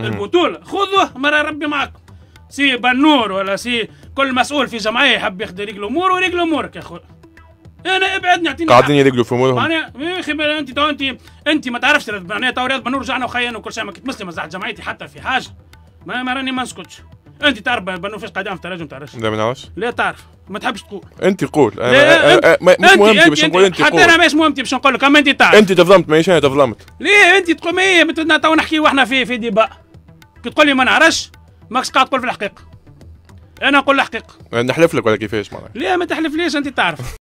البطولة خذوه مرة ربي معكم سي بنور ولا سي كل مسؤول في جمعية يحب ياخذ ريقل امور وريقل امورك يا أخوي. أنا ابعدني أعطيني قاعدين يريقلوا في امورهم معناها يا أخي انت تو انت أنت ما تعرفش معناها تو رياض بنور رجعنا وخينا وكل شيء ما كنت مسلم مزعت جمعيتي حتى في حاجة ما, ما راني ما نسكتش. أنت تعرف بنور فيش قاعد في تراجم تعرفش. لا ما نعرفش. لا تعرف. ما تحبش تقول. انت قول. لا، ما- مش مهمتي باش نقول انت حتى أنا قول مش مهمتي باش نقول لك. أما انت تعرف. انت تظلمت مانيش أنا تظلمت. ليه انت تقول ما تو نحكي وإحنا في في débat كي تقول لي ما نعرفش ماكش قاعد تقول في الحقيقة. أنا نقول الحقيقة. نحلف لك ولا كيفاش معناها؟ ليه ما تحلف ليش أنت تعرف.